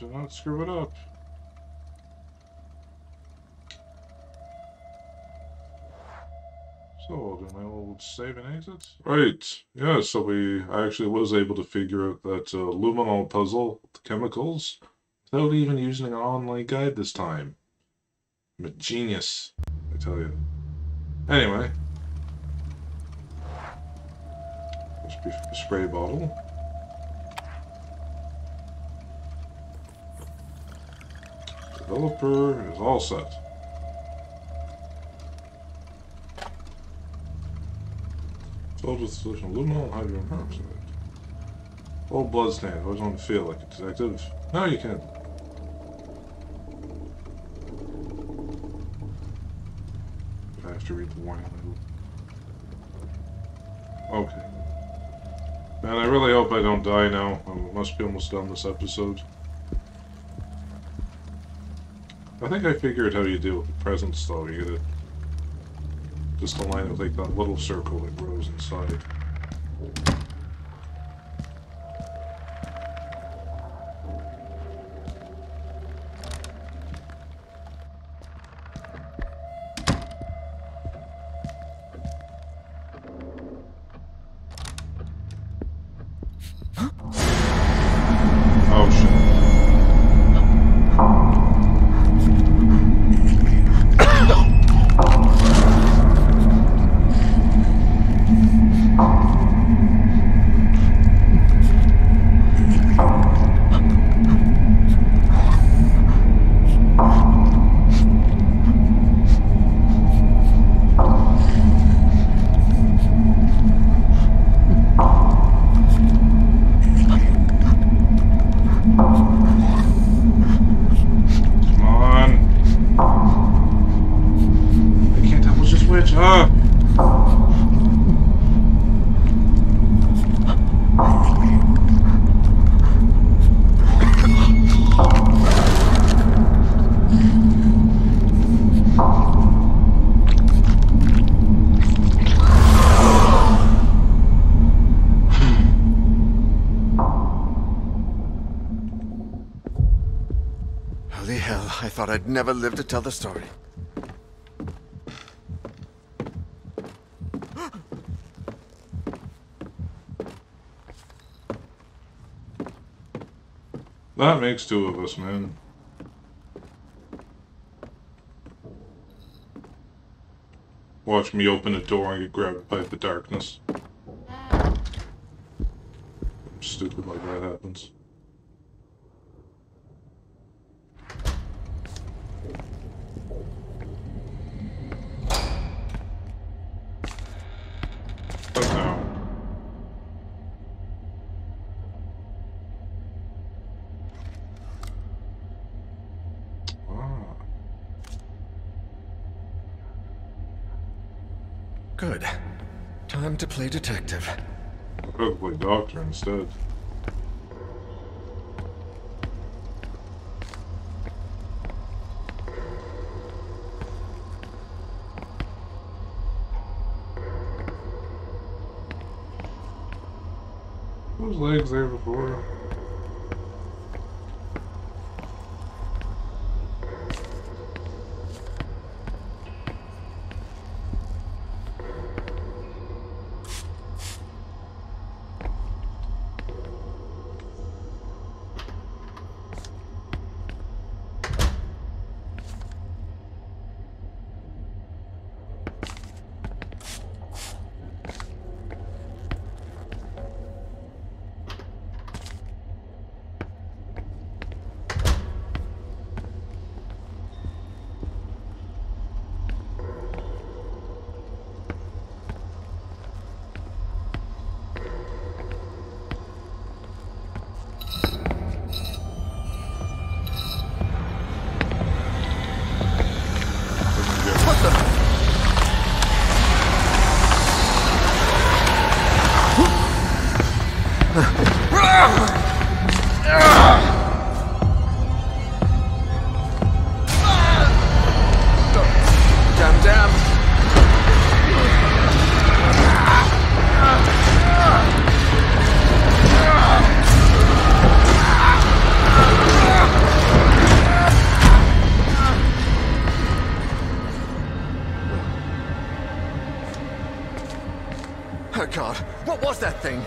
Imagine not screw it up. So do my old save and exit. Right, yeah, so we I actually was able to figure out that uh, puzzle, the chemicals, without even using an online guide this time. I'm a genius, I tell you. Anyway. Spray bottle. Developer is all set. Filled with solution luminol hydrogen peroxide. Old blood stand. I always want to feel like a detective. No, you can't. I have to read the warning label. Okay. Man, I really hope I don't die now. I must be almost done this episode. I think I figured how you deal with the presence, though. You gotta just align it like that little circle that grows inside. Never live to tell the story. That makes two of us, man. Watch me open a door and get grabbed by the darkness. Stupid like that happens. Good. Time to play detective. Probably doctor instead. Those legs there Oh god, what was that thing?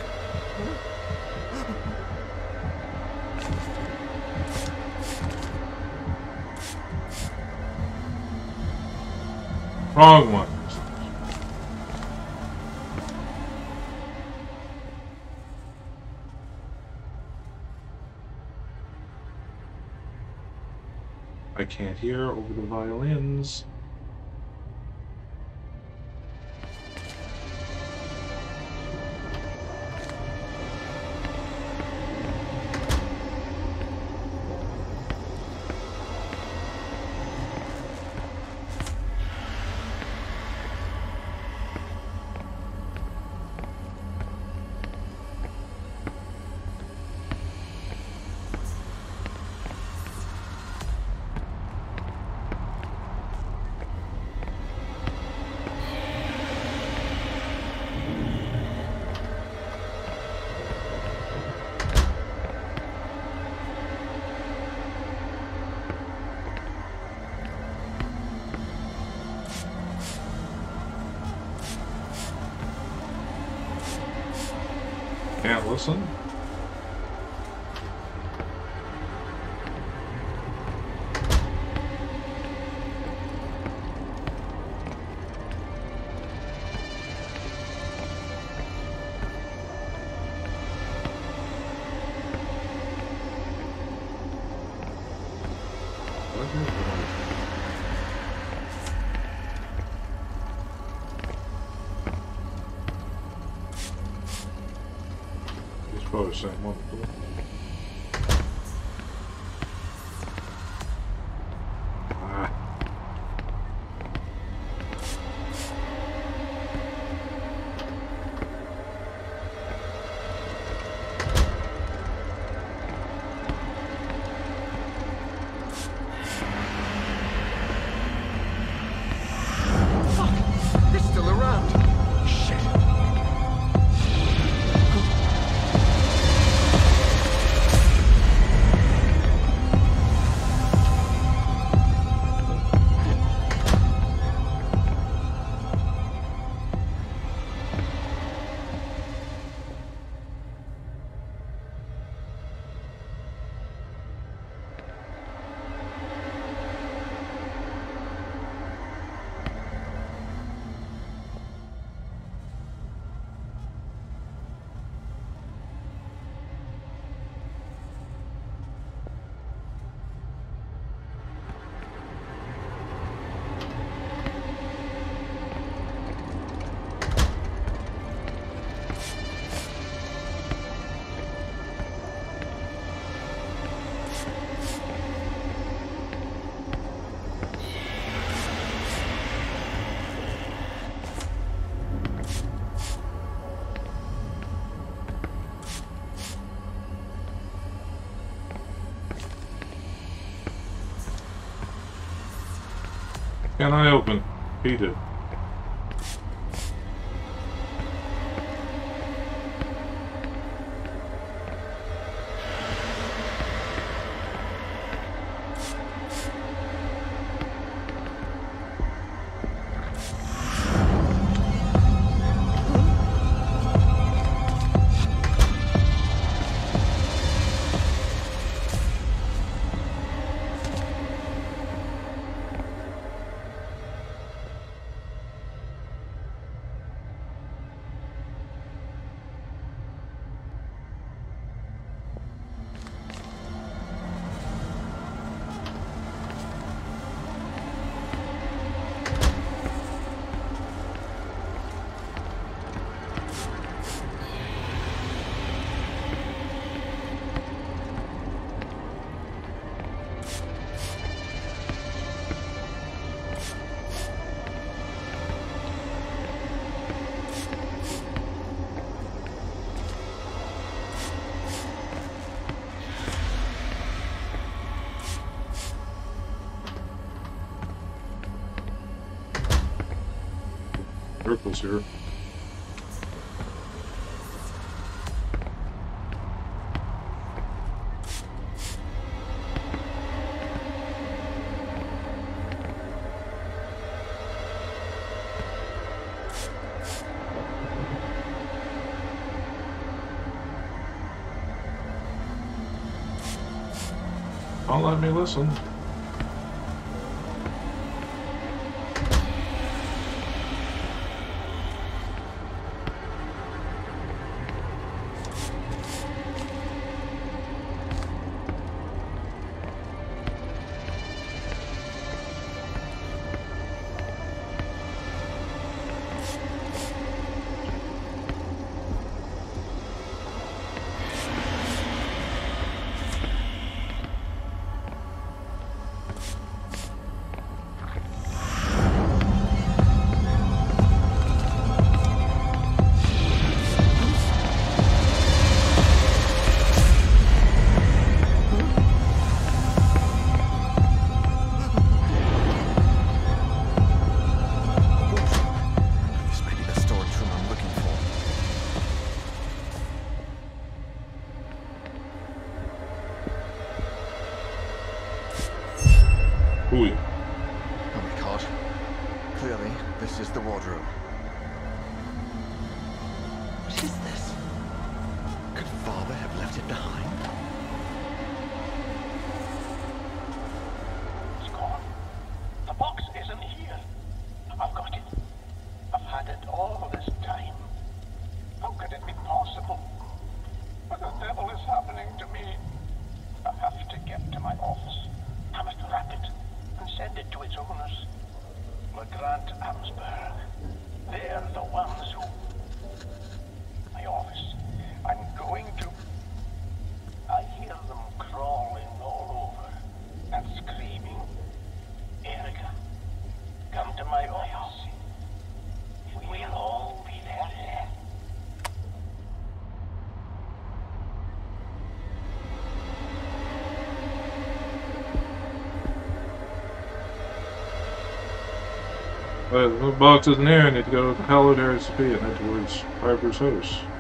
Wrong one. I can't hear over the violins. Probably the same one. Can I open? He did. Purple's here. Don't let me listen. Uh, the box isn't here. I need to go to the Hallowed RSP and head towards Piper's house.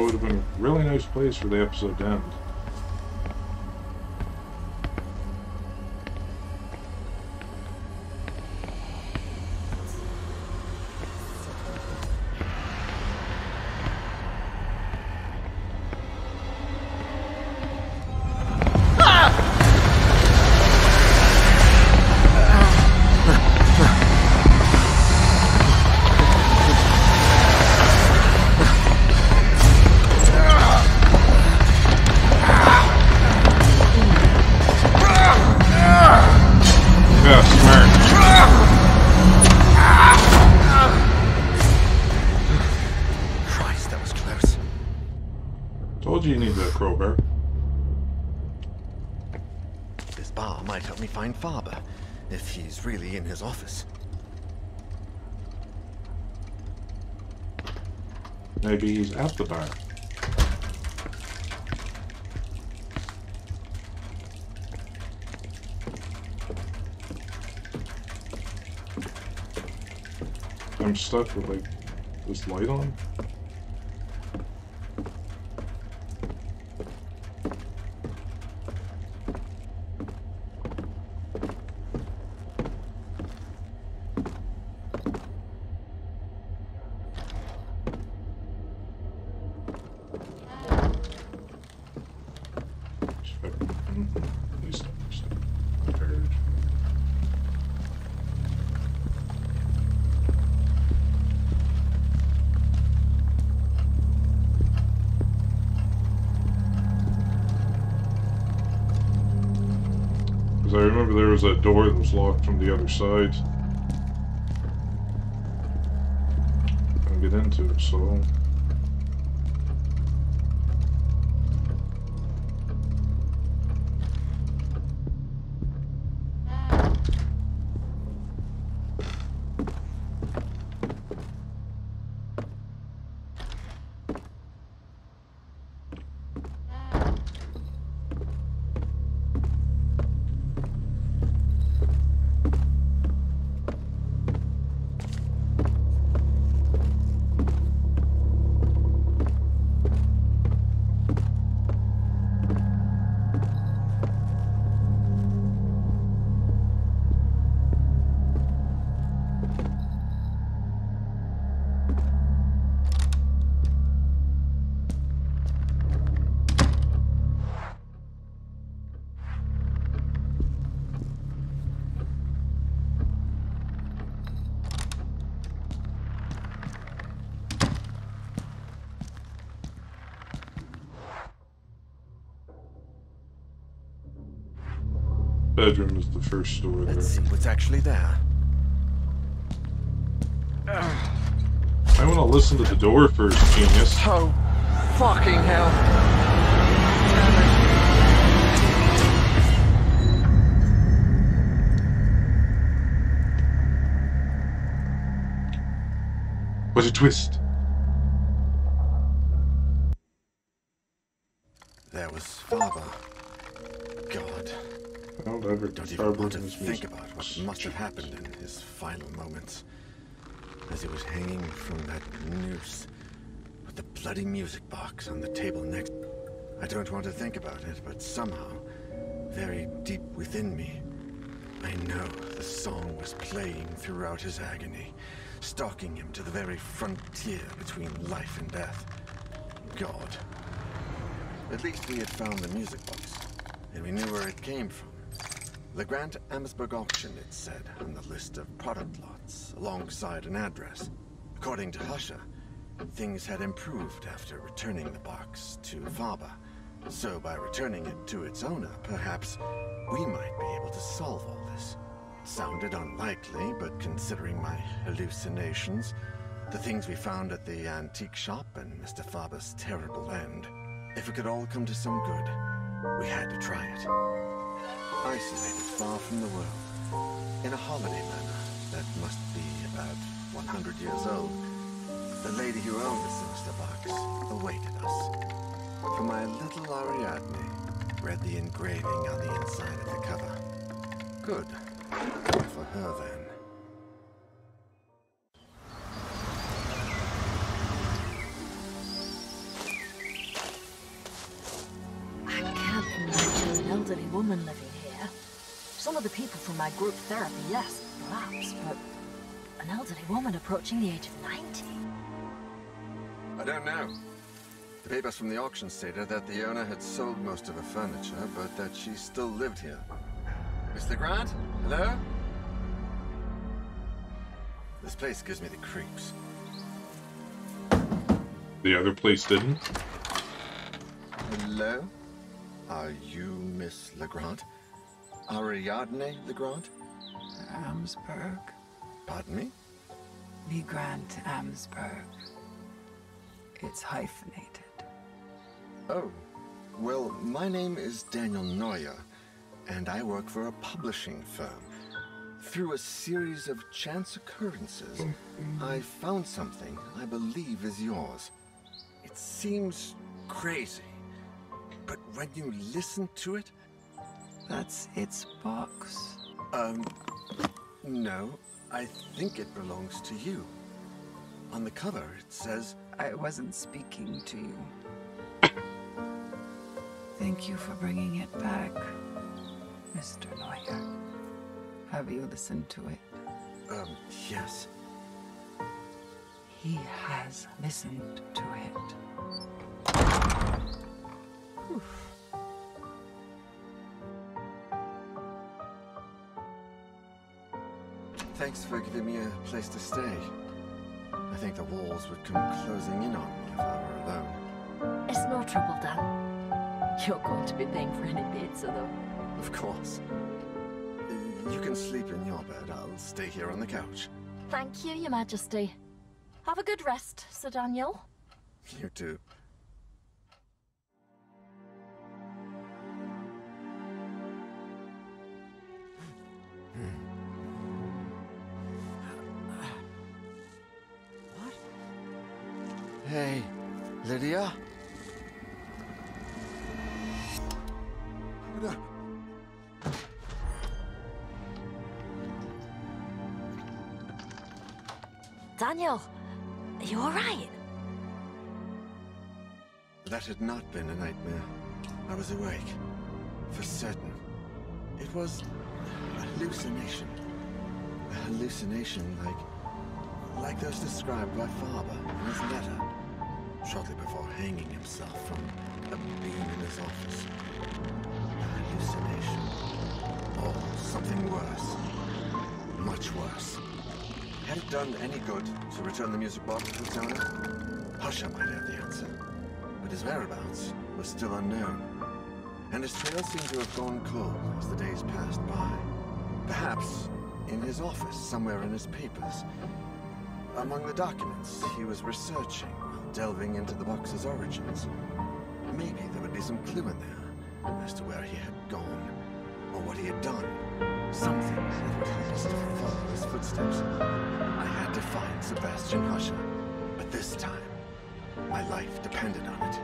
Would have been a really nice place for the episode to end. Maybe he's at the bar. I'm stuck with like this light on. Was that door that was locked from the other side. Couldn't get into it, so. bedroom is the first story Let's there. see what's actually there. I want to listen to the door first, genius. Oh, fucking hell. What a twist. There was father. God, Don't ever don't start even want to think about what must have happened in his final moments. As he was hanging from that noose with the bloody music box on the table next. I don't want to think about it, but somehow, very deep within me, I know the song was playing throughout his agony, stalking him to the very frontier between life and death. God. At least we had found the music box, and we knew where it came from. The Grant Amherstburg auction, it said, on the list of product lots, alongside an address. According to Husher, things had improved after returning the box to Faber. So by returning it to its owner, perhaps we might be able to solve all this. Sounded unlikely, but considering my hallucinations, the things we found at the antique shop, and Mr. Faber's terrible end, if it could all come to some good, we had to try it. Isolated far from the world, in a holiday manor that must be about 100 years old, the lady who owned the sinister box awaited us. For my little Ariadne read the engraving on the inside of the cover. Good. For her, then. I can't imagine an elderly woman living. Some of the people from my group therapy, yes, perhaps, but an elderly woman approaching the age of 90? I don't know. The papers from the auction stated that the owner had sold most of her furniture, but that she still lived here. Mr. Grant? Hello? This place gives me the creeps. The other place didn't. Hello? Are you Miss Legrand? Ariadne Legrand? Amsberg. Pardon me? Lee Grant Amsberg. It's hyphenated. Oh, well, my name is Daniel Noyer, and I work for a publishing firm. Through a series of chance occurrences, I found something I believe is yours. It seems crazy, but when you listen to it, That's its box. um, no, I think it belongs to you. On the cover, it says, I wasn't speaking to you. Thank you for bringing it back, Mr. Noyer. Have you listened to it? um, yes. He has listened to it. Thanks for giving me a place to stay. I think the walls would come closing in on me if I were alone. It's no trouble, Dan. You're going to be paying for any pizza, though. Of course. You can sleep in your bed. I'll stay here on the couch. Thank you, Your Majesty. Have a good rest, Sir Daniel. You too. That had not been a nightmare. I was awake. For certain. It was a hallucination. A hallucination like... like those described by Faber in his letter. Shortly before hanging himself from a beam in his office. A hallucination. Or something worse. Much worse. Had it done any good to return the music box to its owner? Husher might have the answer but his whereabouts was still unknown. And his trail seemed to have gone cold as the days passed by. Perhaps in his office, somewhere in his papers. Among the documents he was researching while delving into the box's origins. Maybe there would be some clue in there as to where he had gone or what he had done. Something that would help us to follow his footsteps. I had to find Sebastian Husher. But this time, life depended on it.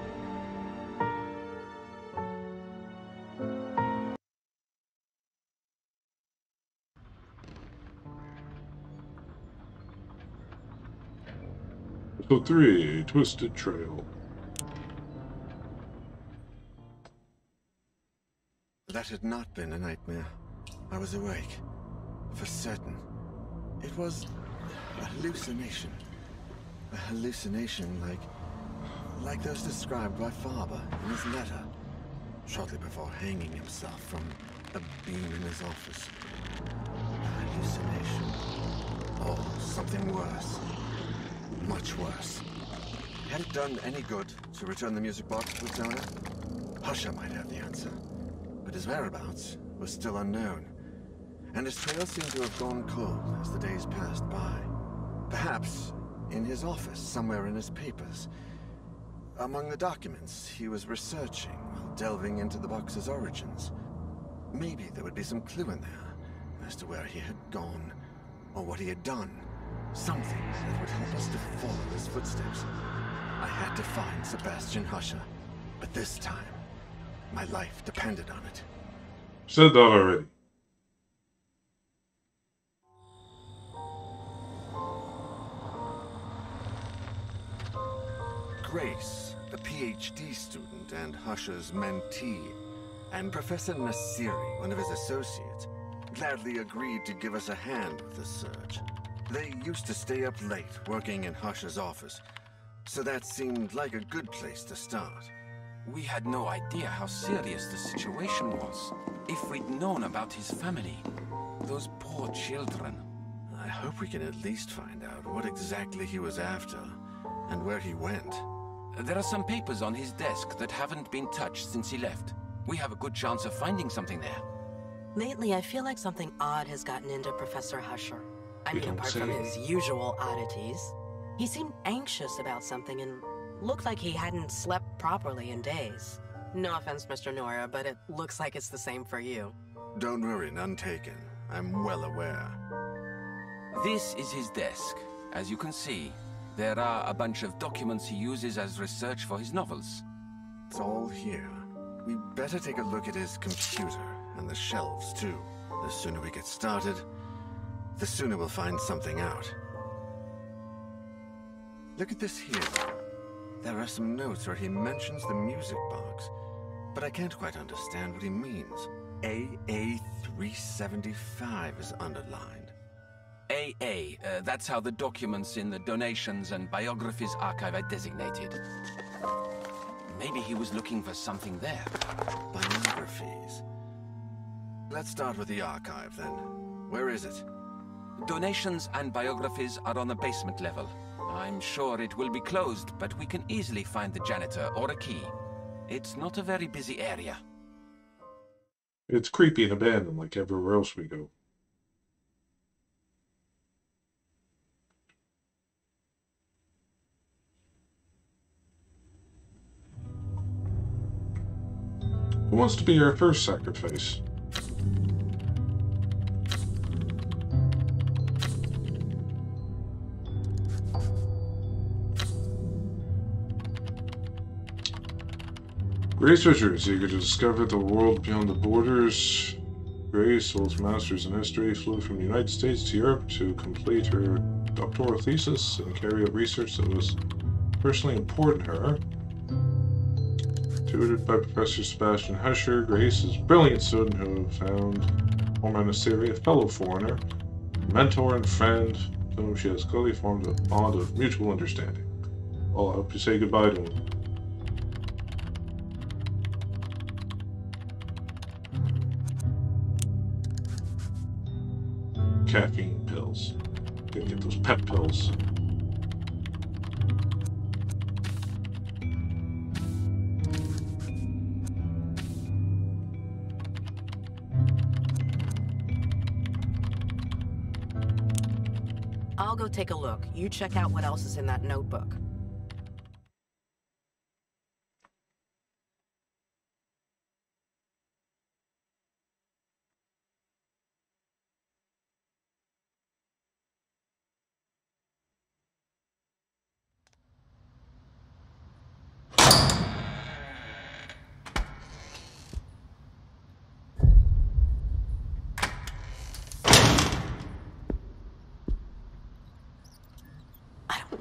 So three, Twisted Trail. That had not been a nightmare. I was awake. For certain. It was a hallucination. A hallucination like... like those described by Faber in his letter. Shortly before hanging himself from a beam in his office. Hallucination. Or something worse. Much worse. Had it done any good to return the music box to its owner? Husher might have the answer. But his whereabouts was still unknown. And his trail seemed to have gone cold as the days passed by. Perhaps in his office, somewhere in his papers. Among the documents he was researching while delving into the box's origins. Maybe there would be some clue in there as to where he had gone or what he had done. Something that would help us to follow his footsteps. I had to find Sebastian Husher. But this time, my life depended on it. Said that already. Grace, PhD student and Husher's mentee, and Professor Nasiri, one of his associates, gladly agreed to give us a hand with the search. They used to stay up late working in Husher's office, so that seemed like a good place to start. We had no idea how serious the situation was. If we'd known about his family, those poor children. I hope we can at least find out what exactly he was after and where he went. There are some papers on his desk that haven't been touched since he left. We have a good chance of finding something there. Lately, I feel like something odd has gotten into Professor Husher. I You mean, don't apart from his usual oddities. He seemed anxious about something and looked like he hadn't slept properly in days. No offense, Mr. Nora, but it looks like it's the same for you. Don't worry, none taken. I'm well aware. This is his desk. As you can see, there are a bunch of documents he uses as research for his novels. It's all here. We better take a look at his computer and the shelves, too. The sooner we get started, the sooner we'll find something out. Look at this here. There are some notes where he mentions the music box, but I can't quite understand what he means. AA375 is underlined. AA, uh, that's how the documents in the donations and biographies archive are designated. Maybe he was looking for something there. Biographies. Let's start with the archive, then. Where is it? Donations and biographies are on the basement level. I'm sure it will be closed, but we can easily find the janitor or a key. It's not a very busy area. It's creepy and abandoned like everywhere else we go. Who wants to be our first sacrifice? Grace is eager to discover the world beyond the borders. Grace, Soul's Masters in History, flew from the United States to Europe to complete her doctoral thesis and carry out research that was personally important to her. Tutored by Professor Sebastian Husher, Grace is a brilliant student who found Omar Nasiri, a fellow foreigner, mentor and friend, to whom she has clearly formed a bond of mutual understanding. Well, I hope you say goodbye to him. caffeine pills. Gotta get those pep pills. Take a look. You check out what else is in that notebook.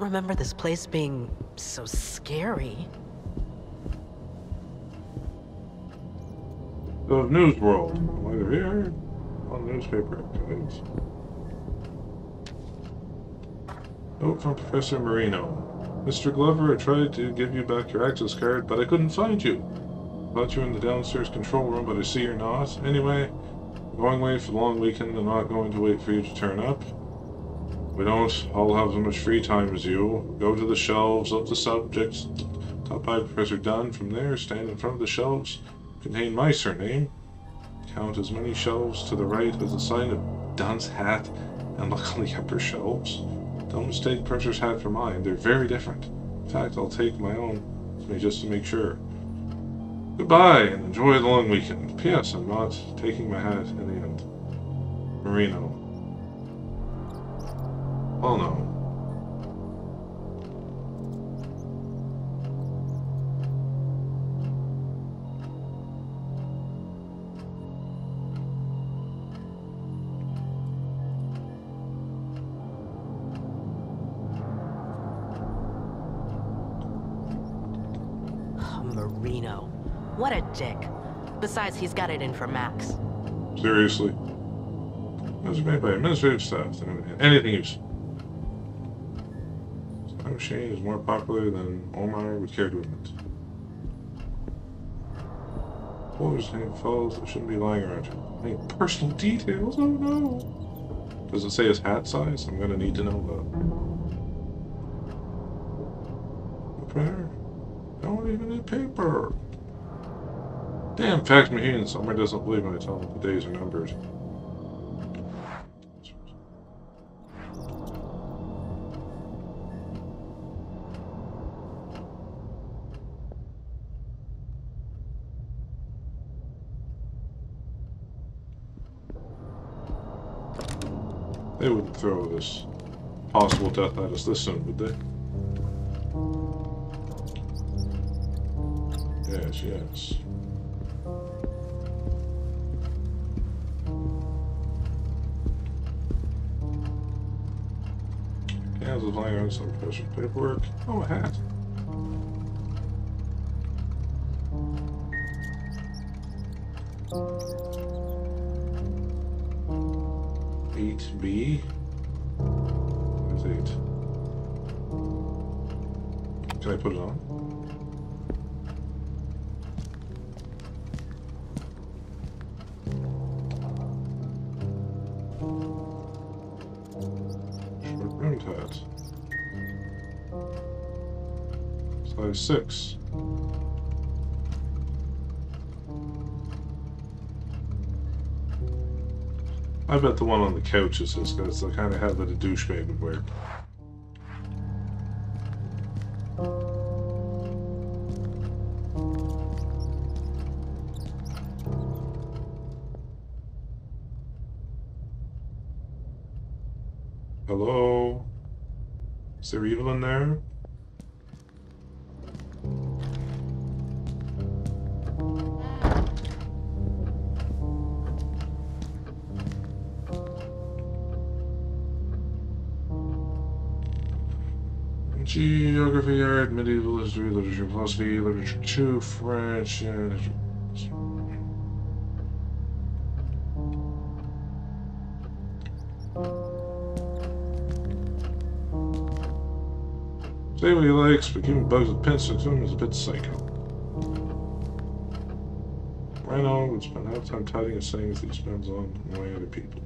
Remember this place being so scary. The news world. Either here on newspaper guys. Note from Professor Marino. Mr. Glover, I tried to give you back your access card, but I couldn't find you. Thought you were in the downstairs control room, but I see you're not. Anyway, I'm going away for the long weekend. I'm not going to wait for you to turn up. We don't all have as much free time as you. Go to the shelves of the subjects. Top by Professor Dunn. From there, stand in front of the shelves. Contain my surname. Count as many shelves to the right as the sign of Dunn's hat, and look on the upper shelves. Don't mistake Professor's hat for mine. They're very different. In fact, I'll take my own just to make sure. Goodbye, and enjoy the long weekend. P.S. I'm not taking my hat in the end. Marino. Oh no. Oh, Marino. What a dick. Besides, he's got it in for Max. Seriously. It was made by administrative staff anything else. Machine is more popular than Omar care to admit. Folder's name follows that shouldn't be lying around here. Any personal details? Oh no! Does it say his hat size? I'm gonna need to know that. Printer? I don't even need paper. Damn fax machine. Somebody doesn't believe when I tell them the days are numbered. They wouldn't throw this possible death at us this soon, would they? Yes, yes. Hands of iron, some precious paperwork. Oh, a hat. Thank you. 8B. Where's 8? Can I put it on? 6. I bet the one on the couch is this because the kind of hat that a douchebag would wear. Literature, philosophy, literature 2, French, and... Say what he likes, but giving bugs with pencil to him is a bit psycho. Rhino would spend half time tidying his things that he spends on annoying other people.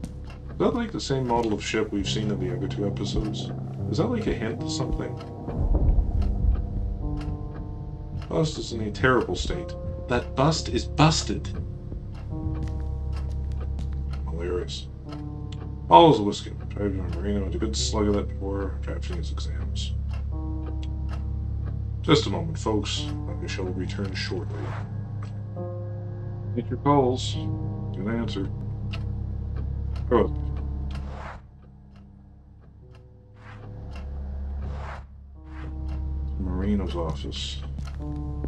Is that like the same model of ship we've seen in the other two episodes? Is that like a hint to something? Bust is in a terrible state. That bust is busted. Hilarious. Follows a whiskey. Tried to Marino into a good slug of that before drafting his exams. Just a moment, folks. I shall return shortly. Make your calls. Good answer. Oh. Marino's office. Like,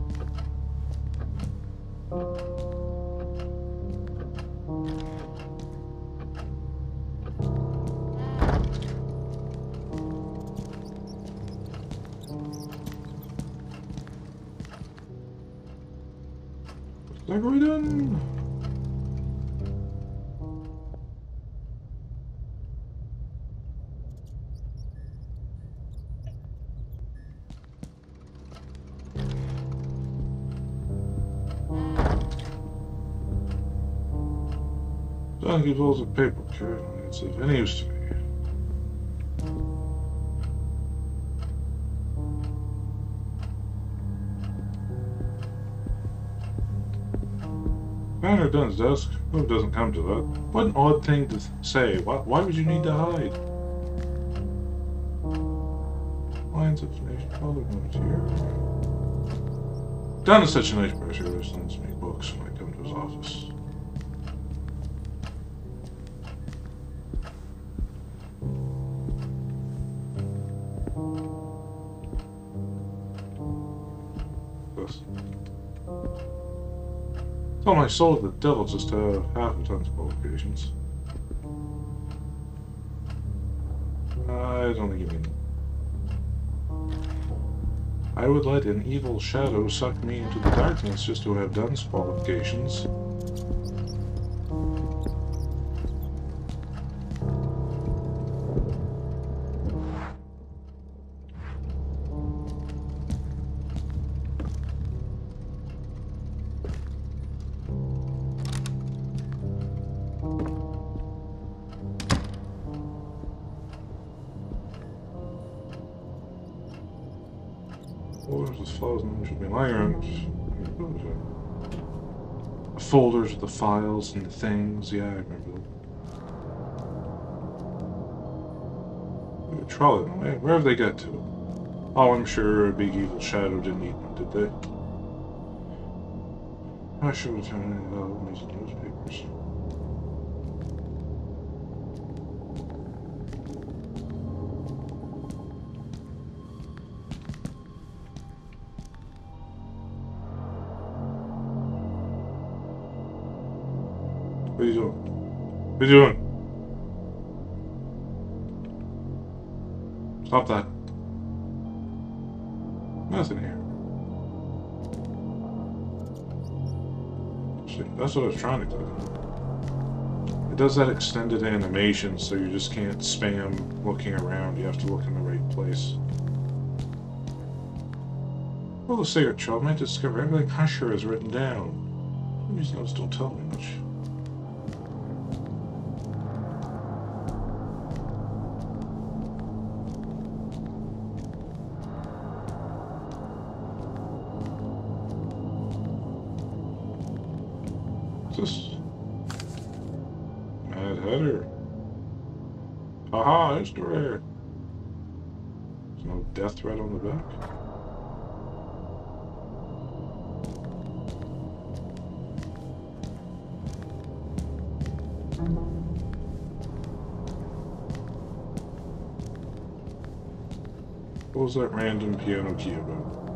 Give all the paper, kid. It's of any use to me. Banner Dunn's desk. Hope doesn't come to that. What an odd thing to say. Why, why would you need to hide? Lines of. All the ones here. Dunn is such a nice person. Always lends me books when I come to his office. Tell my soul the devil just to have half a ton's qualifications. I don't think you mean. I would let an evil shadow suck me into the darkness just to have Dunn's qualifications. The files and the things. Yeah, I remember that. Trolley, where, have they got to? Oh, I'm sure a big evil shadow didn't eat them, did they? I should have turned any of these newspapers. What are you doing? Stop that. Nothing here. See, that's what I was trying to do. It does that extended animation, so you just can't spam looking around. You have to look in the right place. Well, the cigarette trail might discover everything Husher has written down. These notes don't tell me much. Hatter. Haha, it's rare. There's no death threat on the back. What was that random piano key about?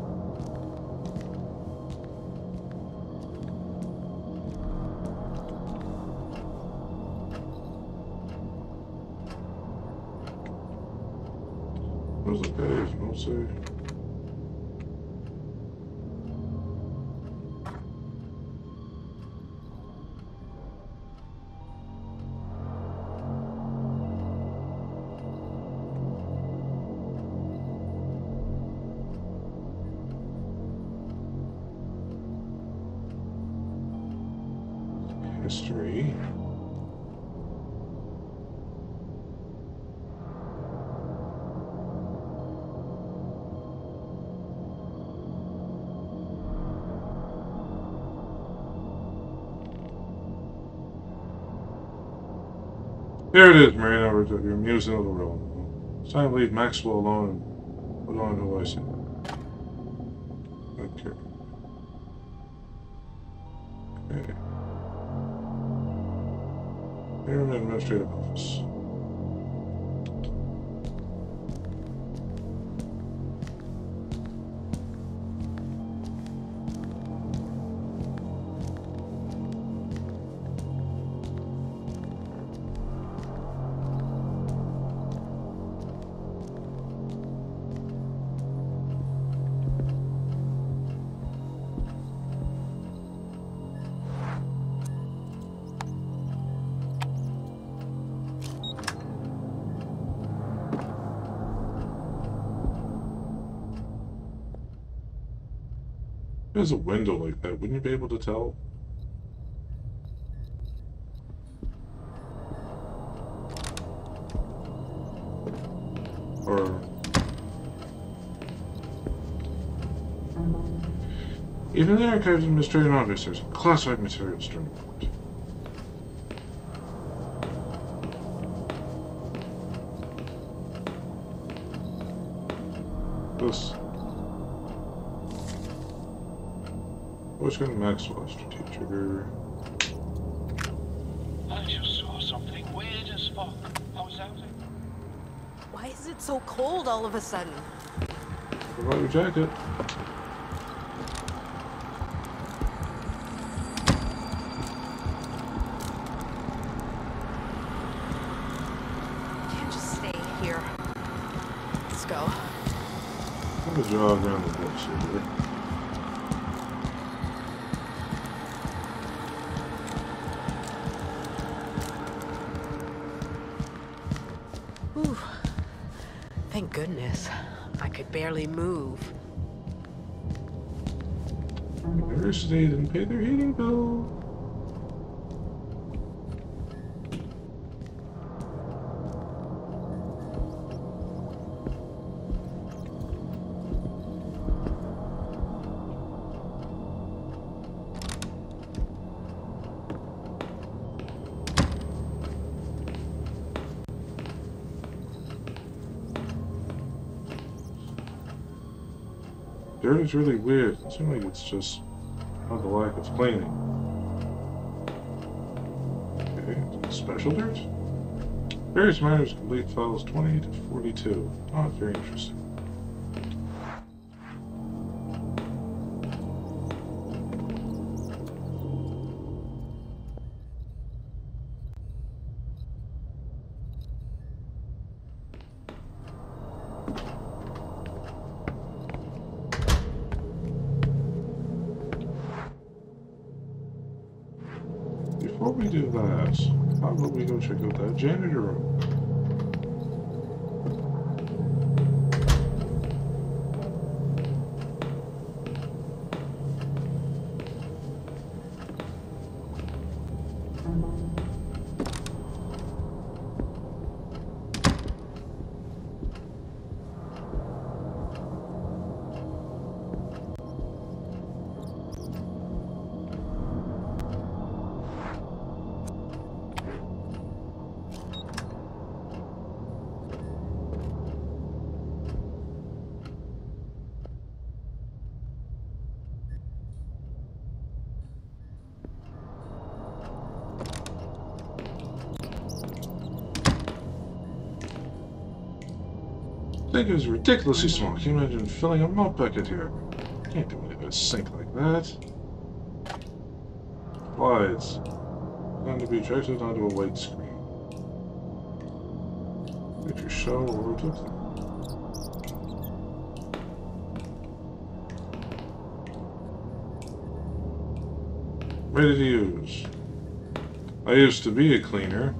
There it is, Marina. You're musing of the realm. It's time to leave Maxwell alone and put on who I see. Okay. Okay. Here in the administrative office. There's a window like that. Wouldn't you be able to tell? Or even the archives of Mysterious Objects, there's classified materials stored. This. What's going to Maxwell strategic trigger? I just saw something weird as fuck. I was out. Why is it so cold all of a sudden? What about your jacket? Barely move. University didn't pay their heating bill. Dirt is really weird. It seems like it's just not the lack of cleaning. Okay, special dirt? Various miners complete files 20 to 42. Oh, very interesting. Thing is ridiculously small. Can you imagine filling a mop bucket here? Can't do it in a sink like that. Slides. Time to be projected onto a white screen. Picture show or rotate. Ready to use. I used to be a cleaner,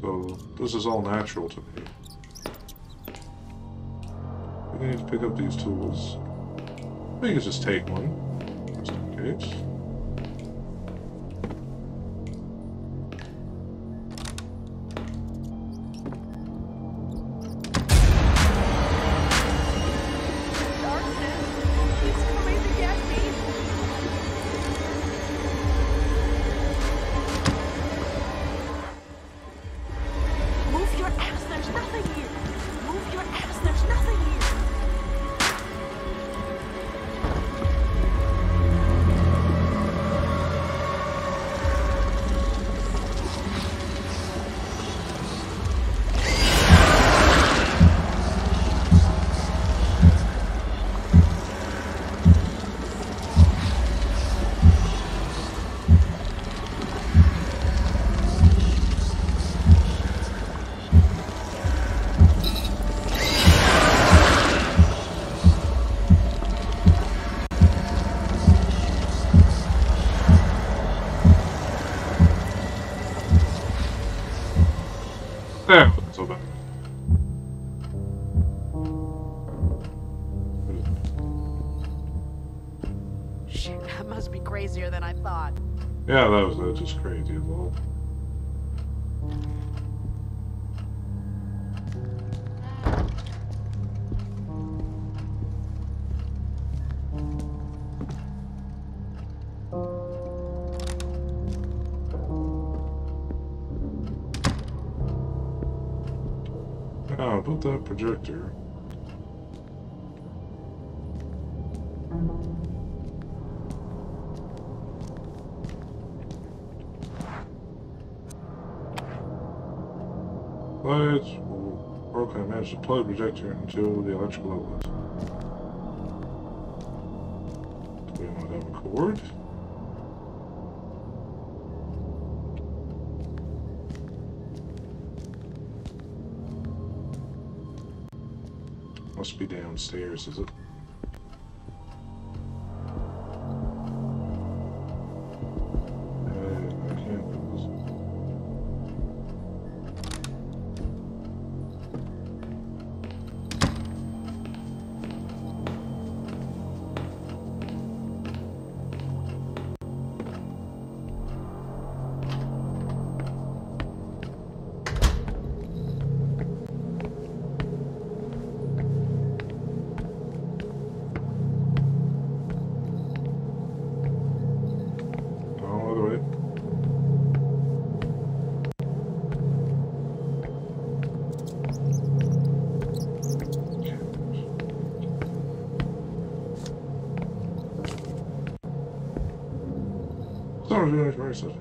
so this is all natural to me. Need to pick up these tools. We can just take one, just in case. Ah, oh, about that projector. Lights oh, broken. I managed to plug the projector into the electrical outlet. Do we not have a cord? Must be downstairs, is it?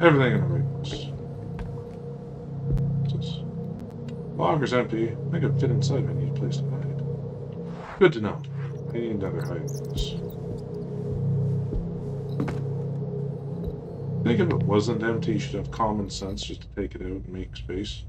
Everything in the place. Just- Locker's empty. I could fit inside. I need a place to hide. Good to know. I need another hiding place. I think if it wasn't empty, you should have common sense just to take it out and make space.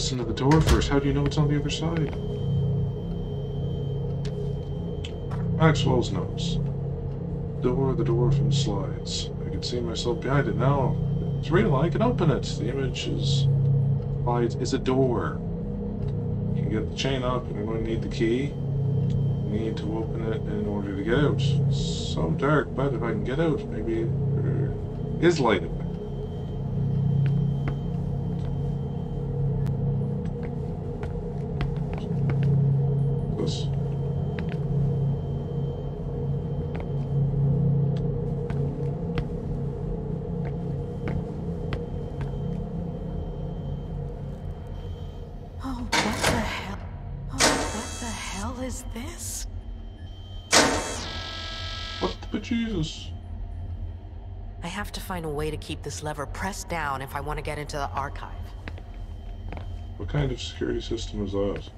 Listen to the door first. How do you know it's on the other side? Maxwell's notes. Door, the door from slides. I can see myself behind it now. It's real. I can open it. The image is slides is a door. You can get the chain up, and I'm going to need the key. I need to open it in order to get out. It's so dark, but if I can get out, maybe there is light in there. This. Oh, what the hell? Oh, what the hell is this? What the bejesus? I have to find a way to keep this lever pressed down if I want to get into the archive. What kind of security system is that?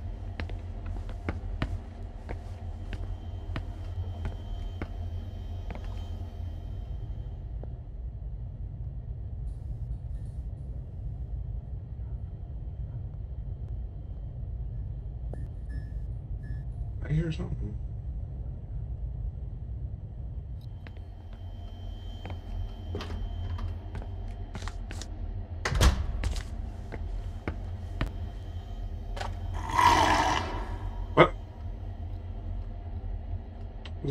I hear something.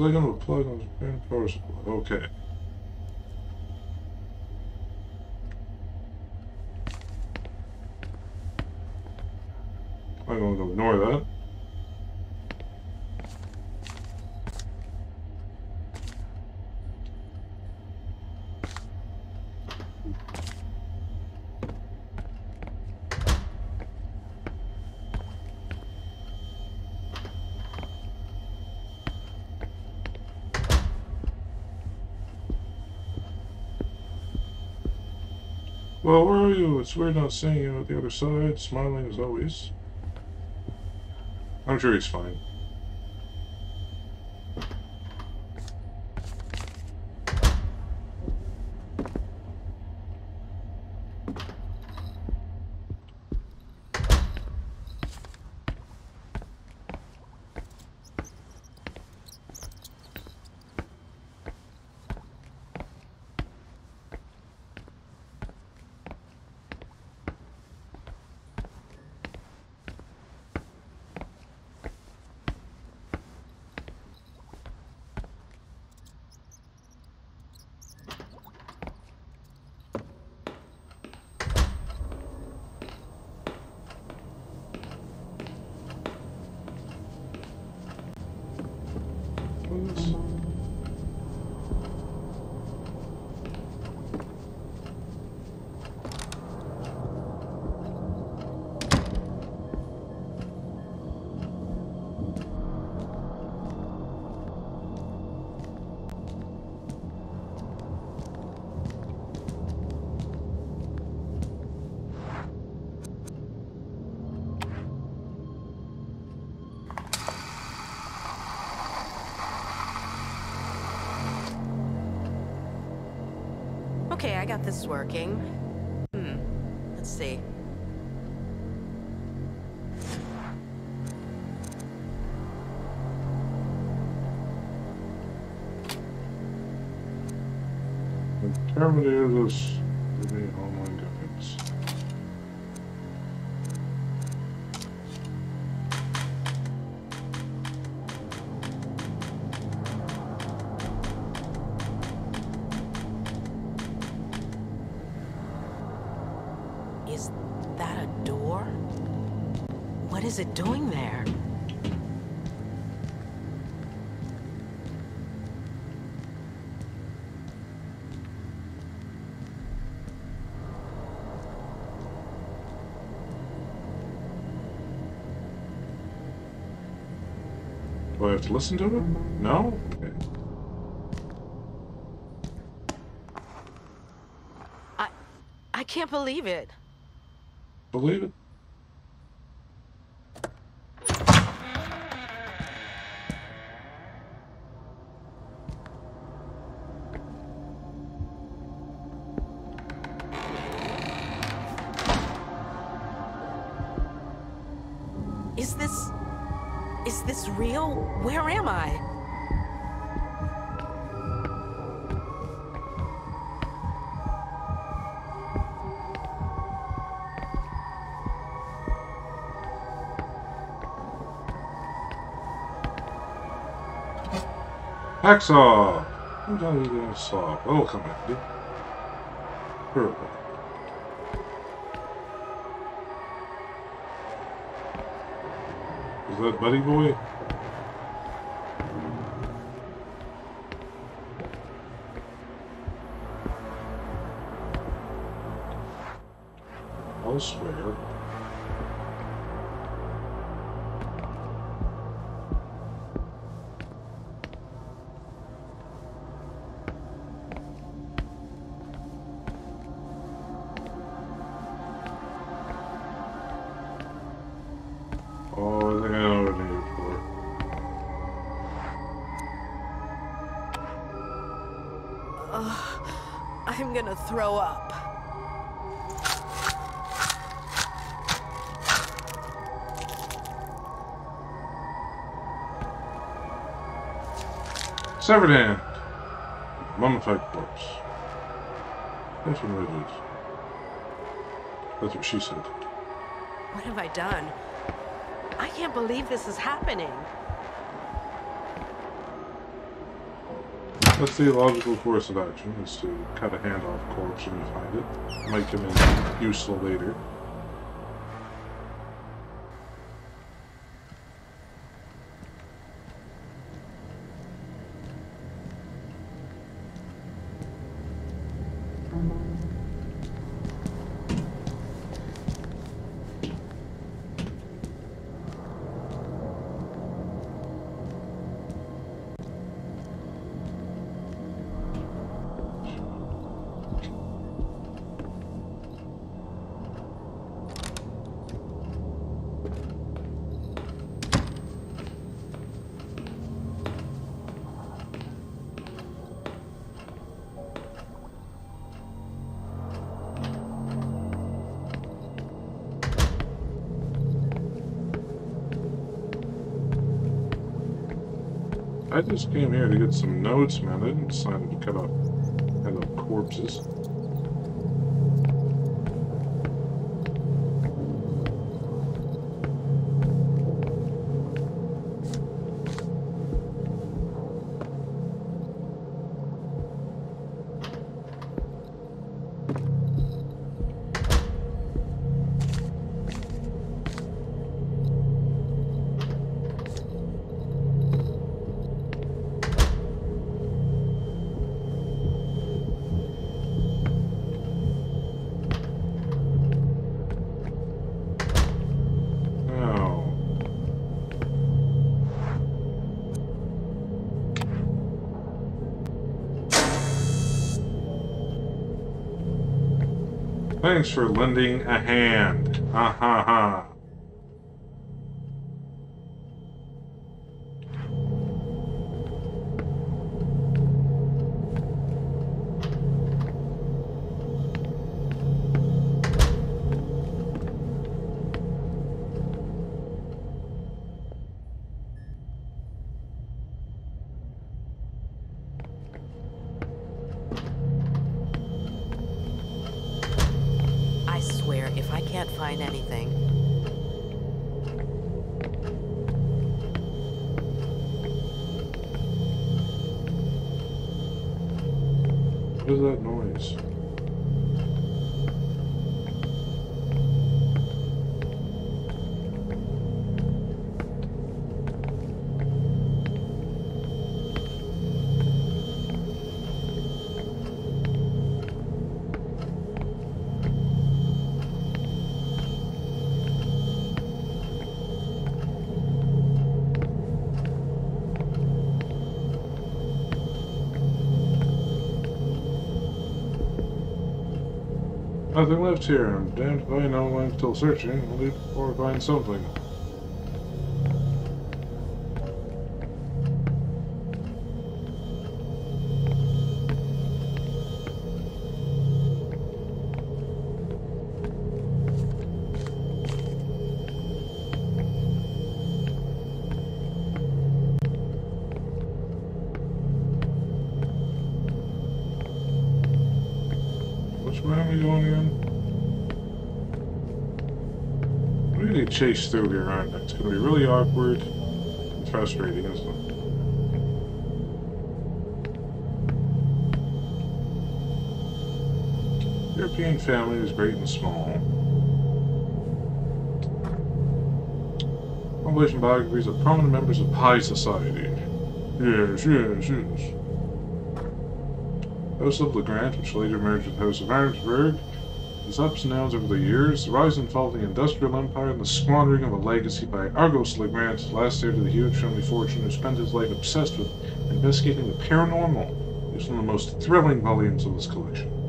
I gonna plug on the power supply? Okay. It's weird not seeing you at the other side, smiling as always. I'm sure he's fine. I got this working. It doing there? Do I have to listen to it? No? Okay. I I can't believe it. Believe it. Real? Where am I? Hacksaw! Hell are you gonna saw? That'll come in handy. Purple. Is that Buddy Boy? Severed hand. Mummified corpse. Inflated. That's what she said. What have I done? I can't believe this is happening. That's the logical course of action, is to cut a hand off corpse when you find it. Might come in useful later. Just came here to get some notes, man. I didn't decide to cut off, cut off corpses. Thanks for lending a hand. Ha ha ha. I swear, if I can't find anything, What is that noise? Nothing left here. I'm damned if I know I'm still searching. I'll leave before find something. Which way are we going again? We need to chase through here, aren't we? It's going to be really awkward and frustrating, isn't it? European family is great and small. Compilation biographies of prominent members of high society. Yes, yes, yes. House of LeGrant, which later merged with House of Arnsberg, its ups and downs over the years, the rise and fall of the industrial empire, and the squandering of a legacy by Argos LeGrant, last heir to the huge family fortune, who spent his life obsessed with investigating the paranormal, is one of the most thrilling volumes of this collection.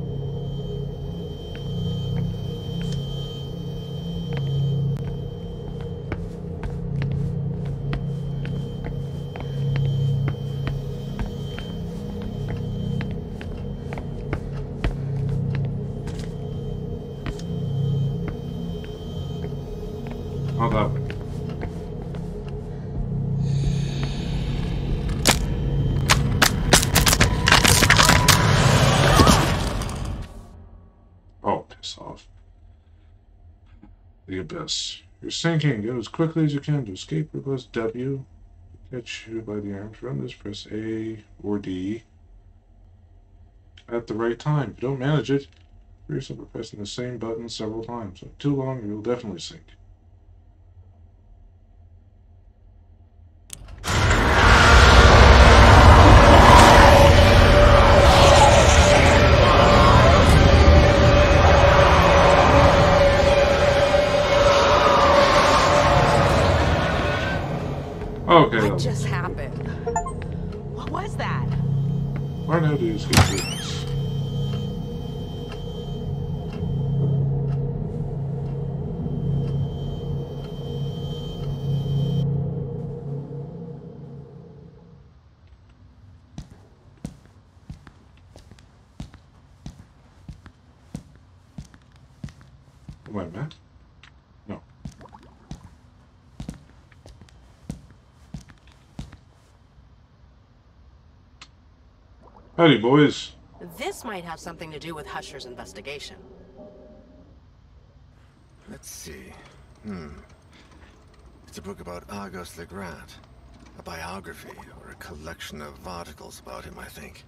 Sinking. Go as quickly as you can to escape. Press W. Catch you by the arms. Run this. Press A or D. At the right time. If you don't manage it, yourself by pressing the same button several times. Too long, you'll definitely sink. Howdy, boys. This might have something to do with Husher's investigation. Let's see. Hmm. It's a book about Argos Legrand. A biography, or a collection of articles about him, I think.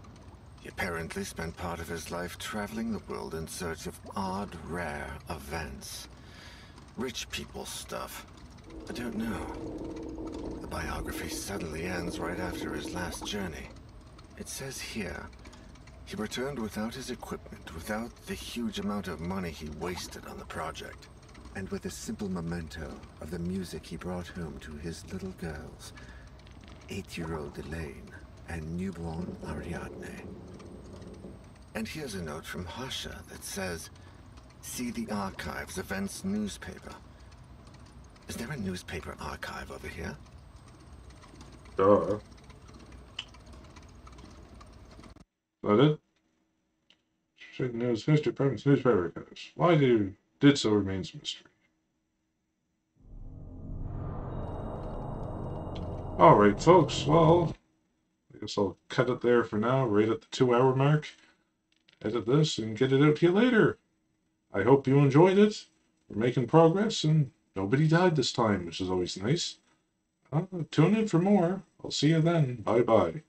He apparently spent part of his life traveling the world in search of odd, rare events. Rich people stuff. I don't know. The biography suddenly ends right after his last journey. It says here, he returned without his equipment, without the huge amount of money he wasted on the project, and with a simple memento of the music he brought home to his little girls, eight-year-old Elaine and newborn Ariadne. And here's a note from Husher that says, See the Archives Events newspaper. Is there a newspaper archive over here? Duh. That it? News history department's newspaper accounts. Why do did so remains a mystery. Alright, folks, well, I guess I'll cut it there for now, right at the two hour mark. Edit this and get it out to you later. I hope you enjoyed it. We're making progress and nobody died this time, which is always nice. Uh, tune in for more. I'll see you then. Bye bye.